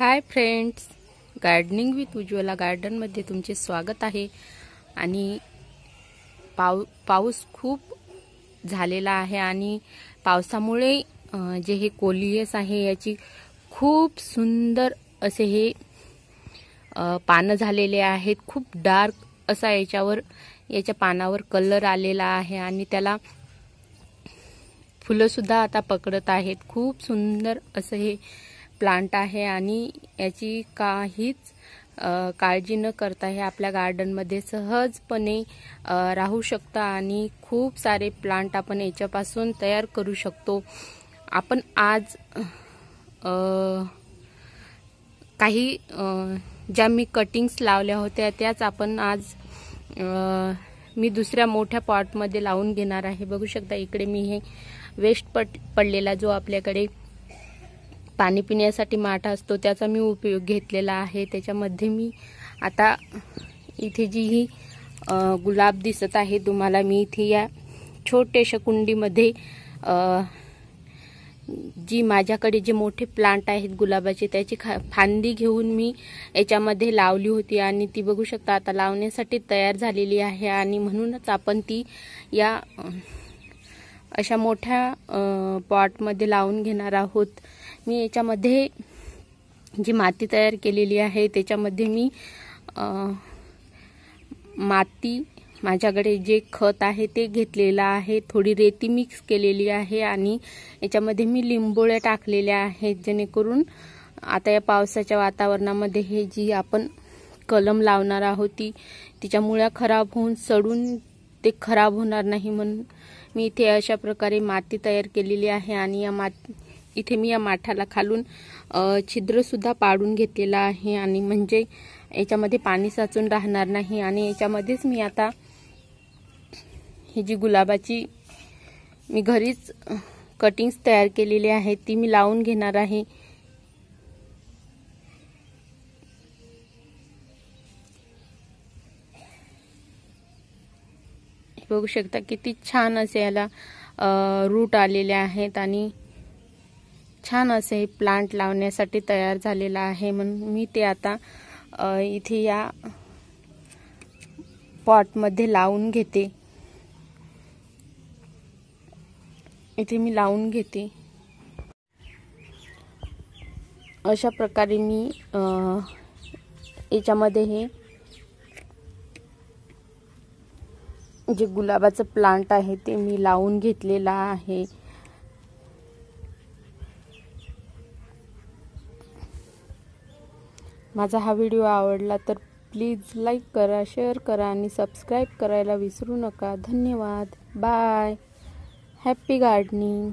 Hi friends gardening with Ujjwala गार्डनमध्ये तुमचे स्वागत आहे. आणि पाव पाऊस खूप झालेला आहे आणि पावसामुळे जे हे कोलियस आहे याची खूप सुंदर असे हे पानं झालेले आहेत. खूप डार्क असा याच्यावर याच्या पानावर कलर आलेला आहे आणि त्याला फुलंसुद्धा आता पकडत आहेत. खूप सुंदर असं हे प्लांट आहे आणि याची काहीच काळजी न करता हे आपल्या गार्डनमध्ये सहजपणे राहू शकता आणि खूप सारे प्लांट आपण याच्यापासून तयार करू शकतो. आपण आज काही ज्या मी कटिंग्स लावल्या होत्या त्याच आपण आज मी दुसऱ्या मोठ्या पॉटमध्ये लावून घेणार आहे. बघू शकता इकडे मी हे वेस्ट पट पडलेला जो आपल्याकडे पाणी पिण्यासाठी माठा असतो त्याचा मी उपयोग घेतलेला आहे. त्याच्यामध्ये मी आता इथे जी ही गुलाब दिसत आहे तुम्हाला मी इथे या छोट्याशा कुंडीमध्ये जी माझ्याकडे जे मोठे प्लांट आहेत गुलाबाचे त्याची खा फांदी घेऊन मी याच्यामध्ये लावली होती आणि ती बघू शकता आता लावण्यासाठी तयार झालेली आहे आणि म्हणूनच आपण ती या अशा मोठ्या पॉटमध्ये लावून घेणार आहोत. मी याच्यामध्ये जी माती तयार केलेली आहे त्याच्यामध्ये मी माती माझ्याकडे जे खत आहे ते घेतलेलं आहे. थोडी रेती मिक्स केलेली आहे आणि याच्यामध्ये मी लिंबोळ्या टाकलेल्या आहेत जेणेकरून आता या पावसाच्या वातावरणामध्ये हे जी आपण कलम लावणार आहोत ती तिच्या मुळ्या खराब होऊन सडून ते खराब होणार नाही म्हणून मी इथे अशा प्रकारे माती तयार केलेली आहे आणि या माती इथे मी या माठाला खालून छिद्रसुद्धा पाडून घेतलेला आहे आणि म्हणजे याच्यामध्ये पाणी साचून राहणार नाही आणि याच्यामध्येच मी आता ही जी गुलाबाची मी घरीच कटिंग्स तयार केलेली आहे ती मी लावून घेणार आहे. बघू शकता किती छान असे याला रूट आलेले आहेत आणि छान असे हे प्लांट लावण्यासाठी तयार झालेला आहे म्हणून मी ते आता इथे या पॉटमध्ये लावून घेते. इथे मी लावून घेते. अशा प्रकारे मी याच्यामध्ये हे जे गुलाबाचं प्लांट आहे ते मी लावून घेतलेलं आहे. माझा हा व्हिडिओ आवडला तर प्लीज लाईक करा शेअर करा आणि सबस्क्राईब करायला विसरू नका. धन्यवाद. बाय. Happy gardening.